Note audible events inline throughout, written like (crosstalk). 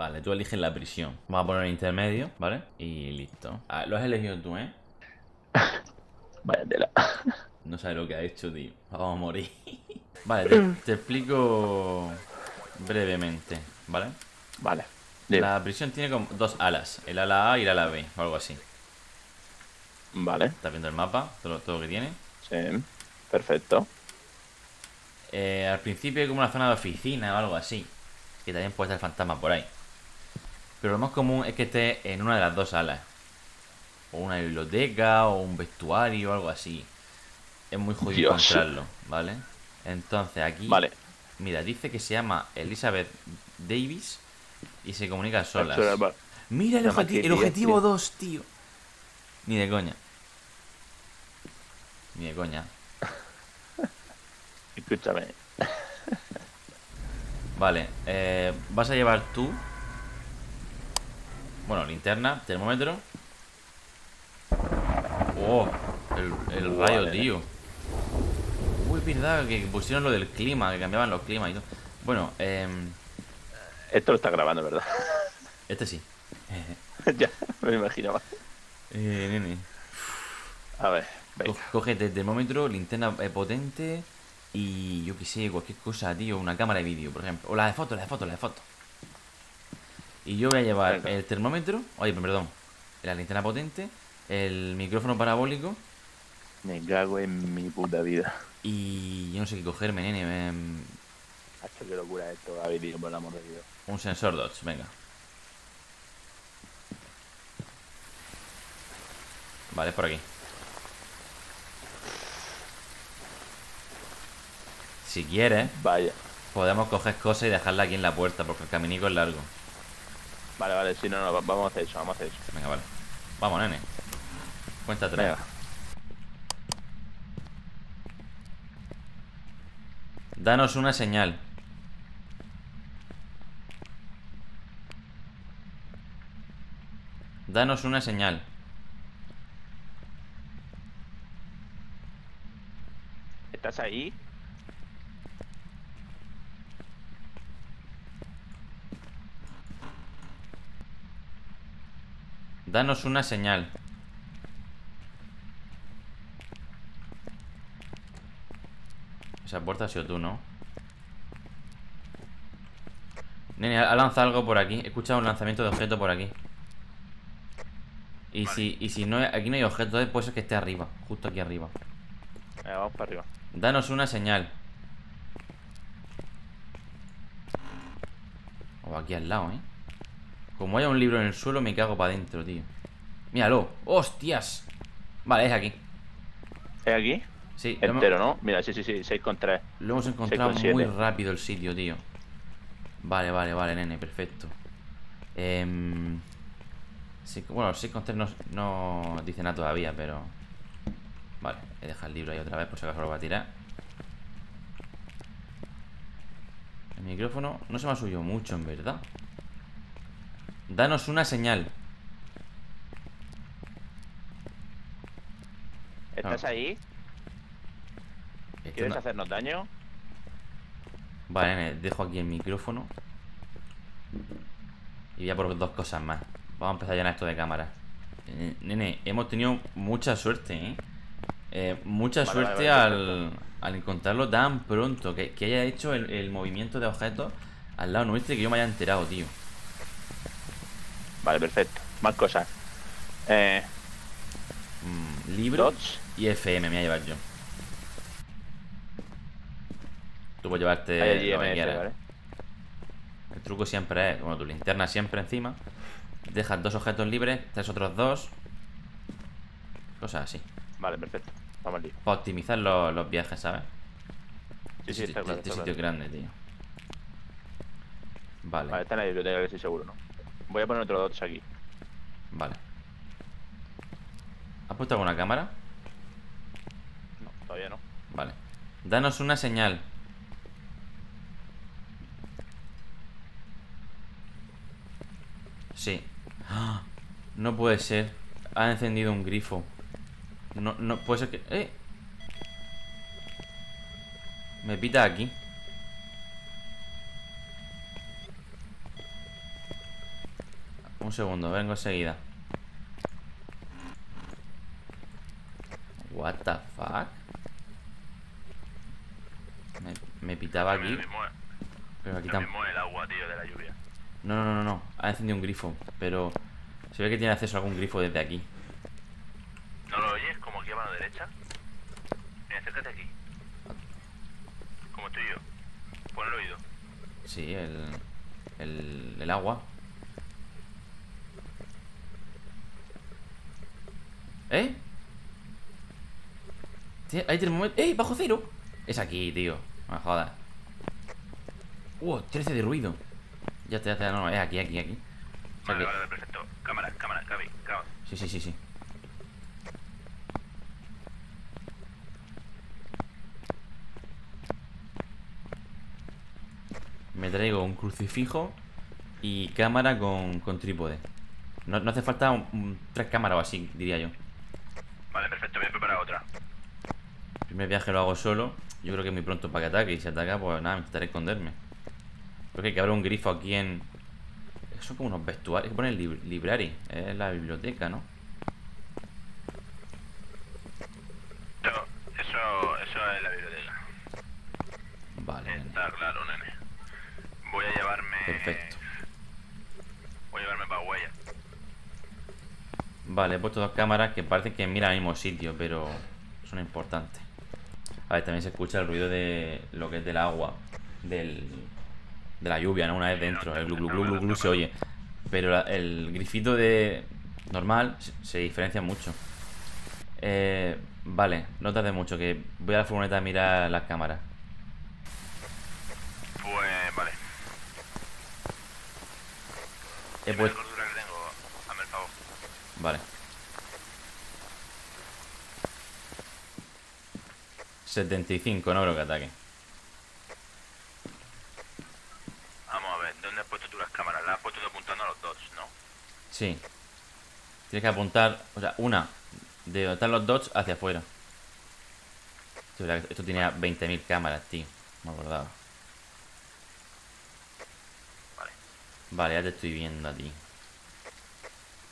Vale, tú eliges la prisión. Vamos a poner el intermedio, ¿vale? Y listo. Ah, lo has elegido tú, ¿eh? (laughs) Vaya tela. No sabes lo que ha hecho, tío. Vamos a morir. (laughs) Vale, te, (laughs) te explico brevemente, ¿vale? Vale. La prisión tiene como dos alas, el ala A y el ala B, o algo así. Vale. ¿Estás viendo el mapa? Todo, todo lo que tiene. Sí. Perfecto. Eh, al principio hay como una zona de oficina o algo así. Que también puede estar fantasma por ahí. Pero lo más común es que esté en una de las dos alas. O una biblioteca, o un vestuario, o algo así. Es muy jodido Dios. encontrarlo, ¿vale? Entonces aquí... Vale. Mira, dice que se llama Elizabeth Davis y se comunica era pa- Mira el, objeti- el objetivo tío. 2, tío. Ni de coña. Ni de coña. (laughs) Escúchame. Vale, eh, vas a llevar tú. Bueno, linterna, termómetro. Oh, el, el rayo, Vale. tío. Uy, es verdad que pusieron lo del clima, que cambiaban los climas y todo. Bueno, em, Esto lo está grabando, ¿verdad? (laughs) este sí. (laughs) ya, me imaginaba. Eh, nene. A ver, venga. Cógete el termómetro, linterna eh, potente y yo qué sé, cualquier cosa, tío. Una cámara de vídeo, por ejemplo. O la de foto, la de foto, la de foto. Y yo voy a llevar Venga. el termómetro, oye, perdón, la linterna potente, el micrófono parabólico Me cago en mi puta vida. y yo no sé qué cogerme, nene. em, Hacho, qué locura esto, David, tío, por el amor de Dios. un sensor Dodge, venga. Vale, es por aquí. Si quieres, Vaya. podemos coger cosas y dejarla aquí en la puerta, porque el caminico es largo. Vale, vale, sí, no, no, va- vamos a hacer eso, vamos a hacer eso. Venga, vale. Vamos, nene. Cuenta tres. Venga. Danos una señal. Danos una señal. ¿Estás ahí? Danos una señal. Esa puerta ha sido tú, ¿no? Nene, ha lanzado algo por aquí. He escuchado un lanzamiento de objeto por aquí. Y si, y si no, aquí no hay objeto, puede ser que esté arriba. Justo aquí arriba. Vamos para arriba. Danos una señal. O aquí al lado, ¿eh? Como haya un libro en el suelo, me cago para adentro, tío. Míralo. ¡Hostias! Vale, es aquí. ¿Es aquí? Sí, hemos- Entero, ¿no? Mira, sí, sí, sí, 6 con 3. lo hemos encontrado muy rápido el sitio, tío. Vale, vale, vale, nene, perfecto. Em, sí, bueno, 6 con 3 no, no dice nada todavía, pero... Vale, he dejado el libro ahí otra vez por si acaso lo va a tirar. El micrófono no se me ha subido mucho, en verdad. Danos una señal. ¿Estás Ah. ahí? ¿Quieres no- hacernos daño? Vale, dejo aquí el micrófono. Y voy a por dos cosas más. Vamos a empezar a llenar esto de cámaras. Eh, nene, hemos tenido mucha suerte, ¿eh? Eh, mucha Vale, suerte vale, vale, al, al encontrarlo tan pronto. Que, que haya hecho el, el movimiento de objetos al lado nuestro y que yo me haya enterado, tío. Vale, perfecto. Más cosas. Eh, Mm, libro Dodge. y FM me voy a llevar yo. Tú puedes llevarte Hay allí lo que MS, quieras. ¿vale? El truco siempre es, bueno, tu linterna siempre encima. Dejas dos objetos libres, tres otros dos. Cosas así. Vale, perfecto. Vamos al. Para optimizar los, los viajes, ¿sabes? Sí, sí, Este está claro. este está sitio es claro. grande, tío. Vale, Vale, está en la biblioteca, que estoy seguro, ¿no? Voy a poner otro Dodge aquí. vale. ¿Has puesto alguna cámara? No, todavía no. Vale. Danos una señal. Sí. ¡Ah! No puede ser. Ha encendido un grifo. No, no puede ser que. ¡Eh! Me pita aquí. Un segundo, vengo enseguida. What the fuck? Me, me pitaba aquí, pero aquí tampoco. el agua, tío, de la lluvia. No, no, no, no, no. Ha encendido un grifo, pero se ve que tiene acceso a algún grifo desde aquí. ¿No lo oyes? Como aquí a mano derecha. Ven, acércate aquí. Como estoy yo. Pon el oído. Sí, el, el, el agua. ¿Eh? Hay termómetro. ¡Eh! ¡Bajo cero! Es aquí, tío. No me jodas. ¡Uh! 13 de ruido. Ya está, ya está. No, es aquí, aquí, aquí. O sea Vale, que- vale, perfecto. Cámara, cámara, Gaby, Gaby. Sí, sí, sí, sí. Me traigo un crucifijo y cámara con, con trípode. No, no hace falta un- un- tres cámaras o así, diría yo. Vale, perfecto, voy a preparar otra. El primer viaje lo hago solo. Yo creo que es muy pronto para que ataque. Y si ataca, pues nada, intentaré esconderme. Creo que hay que abrir un grifo aquí en. Son como unos vestuarios. Que pone lib library. Es la biblioteca, ¿no? Eso, eso, eso es la biblioteca. Vale, nene. Está claro, nene. Voy a llevarme. Perfecto. Voy a llevarme para huella. Vale, he puesto dos cámaras que parecen que miran al mismo sitio, pero son importantes. A ver, también se escucha el ruido de lo que es del agua, del, de la lluvia, ¿no? Una vez dentro, el glu glu glu glu, glu se oye. Pero la- el grifito de normal se, se diferencia mucho. Eh, vale, no tarde mucho, que voy a la furgoneta a mirar las cámaras. Pues, vale. He puesto... Vale. 75, no creo que ataque. Vamos a ver, ¿dónde has puesto tú las cámaras? Las has puesto apuntando a los dots, ¿no? Sí. Tienes que apuntar, o sea, una de donde están los dots hacia afuera. Esto tenía 20.000 cámaras, tío. Me acordaba. Vale. Vale, ya te estoy viendo a ti.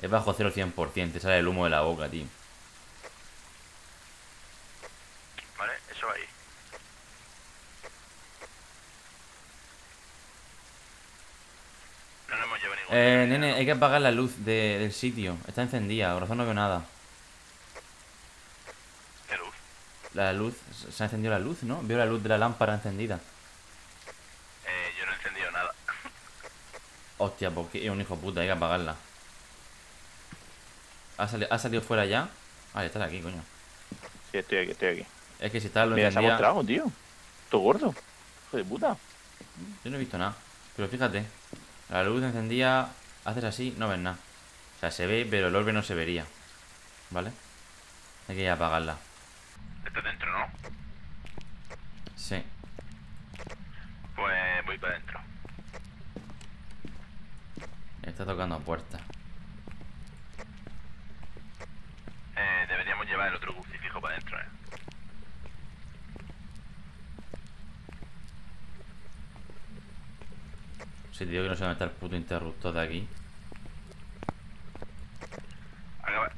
Es bajo cero 100%, te sale el humo de la boca, tío. Vale, eso va ahí. No nos hemos llevado ningún. Eh, nene, hay que apagar la luz de- del sitio. Está encendida, corazón no veo nada. ¿Qué luz? La luz, se ha encendido la luz, ¿no? Veo la luz de la lámpara encendida. Eh, yo no he encendido nada. (laughs) Hostia, porque es un hijo de puta, hay que apagarla. ¿Ha, sali- ha salido fuera ya? Vale, está aquí, coño. Sí, estoy aquí, estoy aquí. Es que si está luz Mira, se ha mostrado, tío. Todo gordo. Hijo de puta. Yo no he visto nada. Pero fíjate, la luz encendida, haces así, no ves nada. O sea, se ve, pero el orbe no se vería. ¿Vale? Hay que ir a apagarla. Estás dentro, ¿no? Sí. Pues voy para adentro. Está tocando a puerta. Eh, deberíamos llevar el otro crucifijo para adentro, ¿eh? Si te digo que no sé dónde está el puto interruptor de aquí.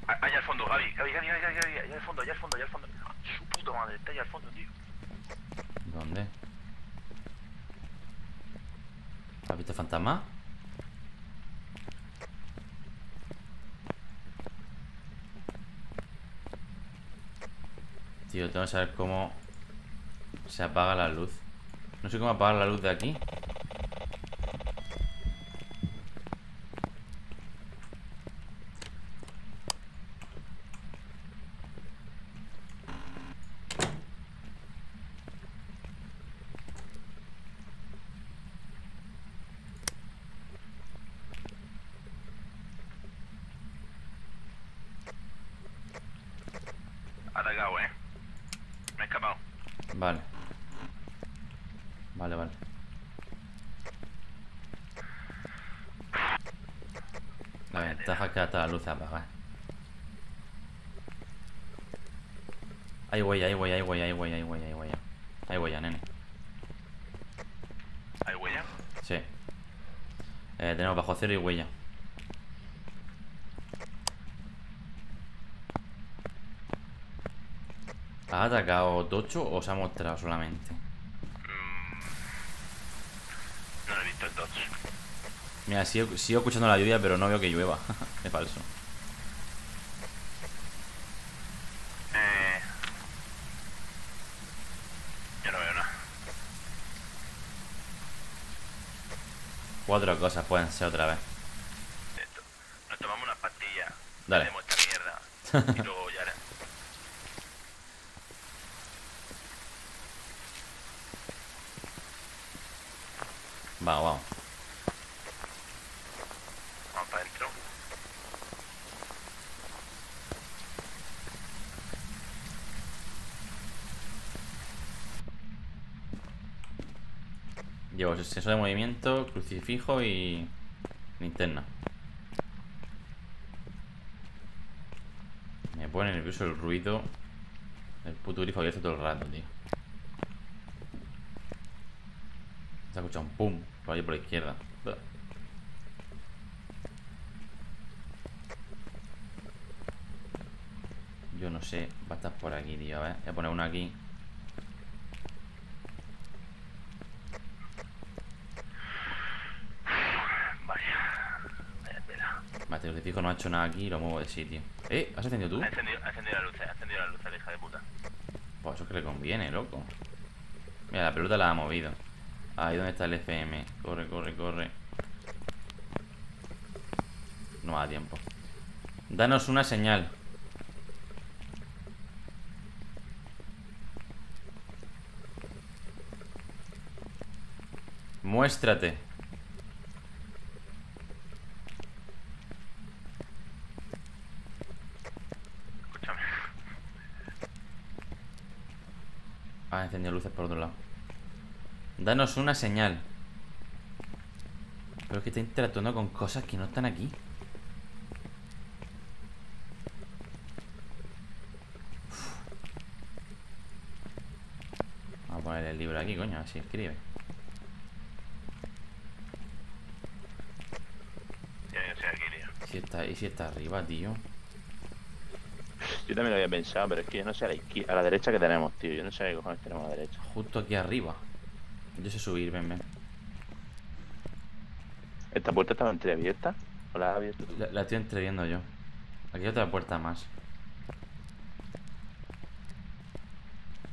Allá al fondo, Gaby, Gaby, Gaby, Gaby, Gaby, allá al fondo, allá al fondo, allá al fondo. Su puta madre, está allá al fondo, tío. ¿Dónde? ¿Has visto fantasma? Tío, tengo que saber cómo se apaga la luz. No sé cómo apagar la luz de aquí. Atacado, ¿eh? Me he escapado. Vale. Vale, vale. La ventaja es que hasta la luz se apaga. Hay huella, hay huella, hay huella, hay huella, hay huella, hay huella. Hay huella, nene. ¿Hay huella? Sí. Eh, tenemos bajo cero y huella. ¿Ha atacado Tocho o se ha mostrado solamente? Mm, no lo he visto el Dodge. Mira, sigo, sigo escuchando la lluvia, pero no veo que llueva. (laughs) es falso. Eh, yo no veo nada. Cuatro cosas pueden ser otra vez. Nos tomamos una pastilla. Dale. Mierda. y luego ya haré. Vamos, vamos. Vamos para adentro. Llevo sensor de movimiento, crucifijo y linterna. Me pone nervioso el ruido del puto grifo abierto todo el rato, tío. Se ha escuchado un pum por ahí por la izquierda. Yo no sé, va a estar por aquí, tío. A ver, voy a poner una aquí. Vaya tela. Vale, crucifijo no ha hecho nada aquí y lo muevo de sitio. ¿Eh? ¿Has encendido tú? Ha encendido, ha encendido la luz, ha encendido la luz, la hija de puta. Pues eso es que le conviene, loco. Mira, la pelota la ha movido. Ahí donde está el FM. Corre, corre, corre. No da tiempo. Danos una señal. Muéstrate. Escúchame. Ah, encendido luces por otro lado. Danos una señal. Pero es que está interactuando con cosas que no están aquí. Uf. Vamos a poner el libro aquí, coño, así escribe. Si está, ¿Y si está arriba, tío? Yo también lo había pensado, pero es que yo no sé a la izquierda, a la derecha que tenemos, tío. Yo no sé qué cojones tenemos a la derecha. Justo aquí arriba. Yo sé subir, ven, ven. ¿Esta puerta estaba entreabierta? ¿O la has abierto tú? La, la estoy entreviendo yo. Aquí hay otra puerta más.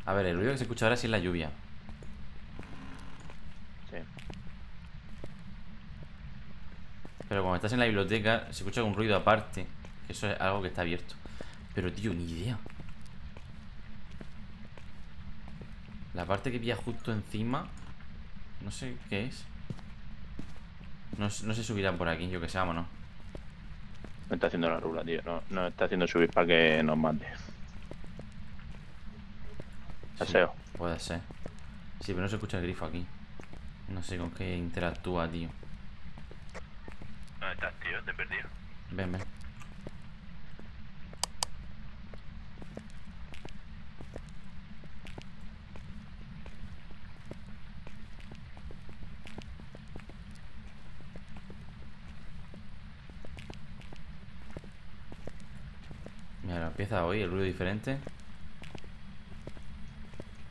A ver, el ruido que se escucha ahora sí es la lluvia. Sí. Pero cuando estás en la biblioteca se escucha un ruido aparte. Que eso es algo que está abierto. Pero tío, ni idea. La parte que pilla justo encima. No sé qué es. No, no se subirá por aquí, yo que sé, vámonos. Me está haciendo la rula, tío. No, no está haciendo subir para que nos mande. Paseo. Puede ser. Sí, pero no se escucha el grifo aquí. No sé con qué interactúa, tío. ¿Dónde estás, tío? Te he perdido. Ven, ven. Mira, empieza hoy el ruido diferente.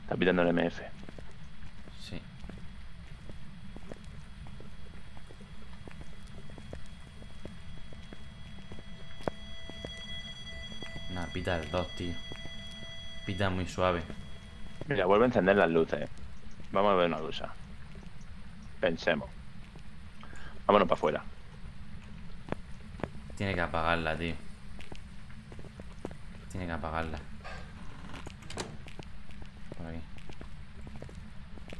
Está pitando el MF. Sí. Nah, pita el 2, tío. Pita muy suave. Mira, vuelve a encender las luces. Vamos a ver una cosa. Pensemos. Vámonos para afuera. Tiene que apagarla, tío. Tiene que apagarla. Por aquí.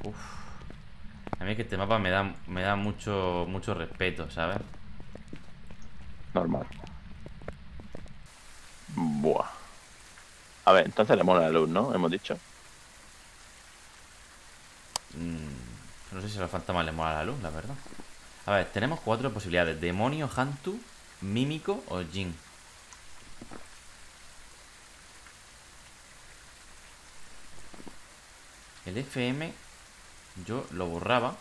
Uf. A mí es que este mapa me da, me da mucho, mucho respeto, ¿sabes? Normal. Buah. A ver, entonces le mola la luz, ¿no? Hemos dicho. Mm, no sé si a los fantasmas les mola la luz, la verdad. A ver, tenemos cuatro posibilidades. Demonio, Hantu, Mímico o Jin. El FM yo lo borraba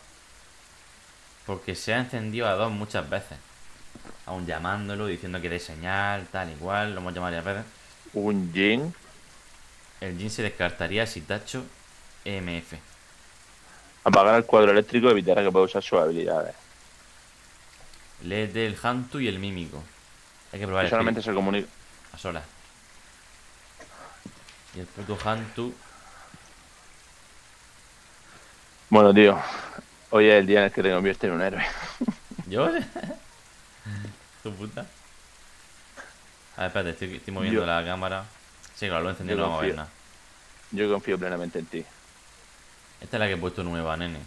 porque se ha encendido a dos muchas veces. Aún llamándolo, diciendo que dé señal, tal, igual, lo hemos llamado varias veces. Un Jin. El Jin se descartaría si tacho EMF. Apagar el cuadro eléctrico evitará que pueda usar sus habilidades. Lee del Hantu y el Mímico. Hay que probar solamente se comunica. a solas. Y el puto Hantu. Bueno, tío. Hoy es el día en el que te conviertes en un héroe. (laughs) ¿Yo? (laughs) ¿Tu puta? A ver, espérate, estoy, estoy moviendo Yo- la cámara. Sí, claro, lo he encendido, no vamos a ver nada. Yo confío plenamente en ti. Esta es la que he puesto nueva, nene.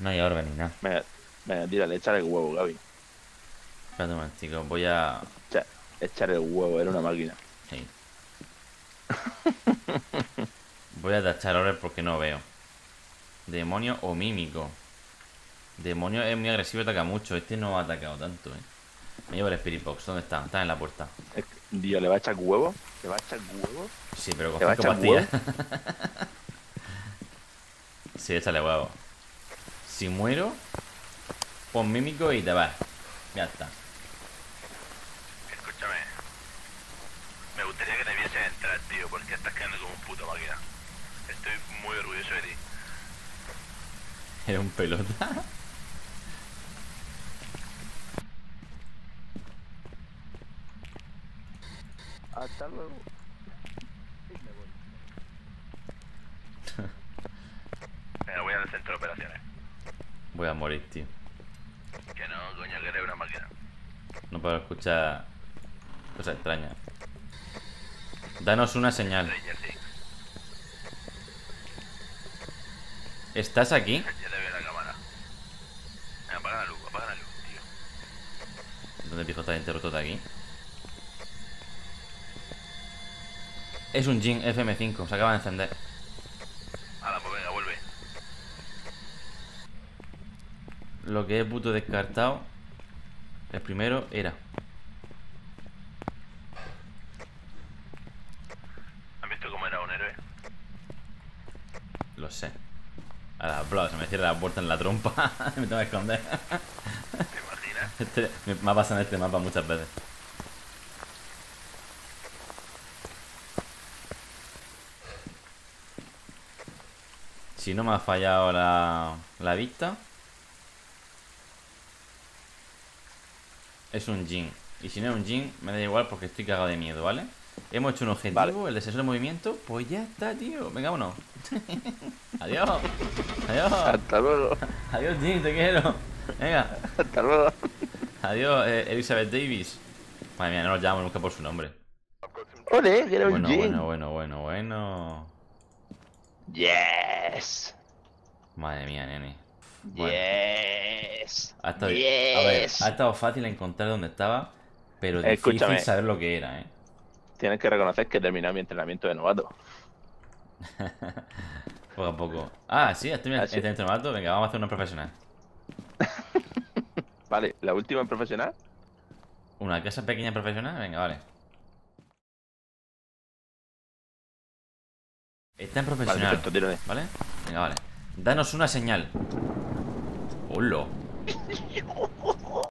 No hay orden ni nada. Venga, venga, tírale, échale el huevo, Gaby. Espérate un momentico, voy a... Echa- Echar el huevo, era una máquina. Sí. (laughs) Voy a tachar ahora porque no veo. Demonio o mímico. Demonio es muy agresivo y ataca mucho. Este no ha atacado tanto, eh. Me llevo el Spirit Box. ¿Dónde está? Está en la puerta. Dios, ¿le va a echar huevo? ¿Le va a echar huevo? Sí, pero con ¿Te va a cinco pastillas. (laughs) sí, échale huevo. Si muero, pon mímico y te vas. Ya está. Escúchame. Me gustaría que te viesen entrar, tío, porque estás quedando como un puto máquina. Estoy muy orgulloso de ti. (laughs) Era un pelota. Hasta luego. Venga, voy al centro de operaciones. Voy a morir, tío. Que no, coño, que eres una máquina. No puedo escuchar cosas extrañas. Danos una señal sí. ¿Estás aquí? Ya te veo la cámara. Apaga la luz, apaga la luz, tío. ¿Dónde pijo está interrupto de aquí? Es un Jin FM5, se acaba de encender. Hala, pues venga, vuelve. Lo que he puto descartado. El primero era. ¿Has visto cómo era un héroe? Lo sé. Ahora, aplauso, se me cierra la puerta en la trompa. (laughs) me tengo que esconder. ¿Te imaginas? (laughs) Este, me, me ha pasado en este mapa muchas veces. Si no me ha fallado la, la vista. Es un Jin. Y si no es un Jin, me da igual porque estoy cagado de miedo, ¿vale? Hemos hecho un objetivo, Vale. el de sensor de movimiento. Pues ya está, tío. Venga, vámonos. (laughs) Adiós. Adiós. Hasta luego. Adiós, Jin, te quiero. Venga. Hasta luego. Adiós, eh, Elizabeth Davis. Madre mía, no nos llamamos nunca por su nombre. Ole, que era un Bueno, Jin. bueno, bueno, bueno, bueno. Yes. Madre mía, nene. Bueno, Yes. ha estado, a ver, yes. ha estado fácil encontrar dónde estaba, pero difícil Escúchame. saber lo que era, ¿eh? Tienes que reconocer que he terminado mi entrenamiento de novato. (laughs) Poco a poco. Ah, sí, estoy en este entrenamiento. Venga, vamos a hacer una profesional. (laughs) Vale, la última en profesional. ¿Una casa pequeña profesional? Venga, vale. Está en Vale, profesional. perfecto, tírale. ¿Vale? Venga, vale. Danos una señal. Hola. (laughs)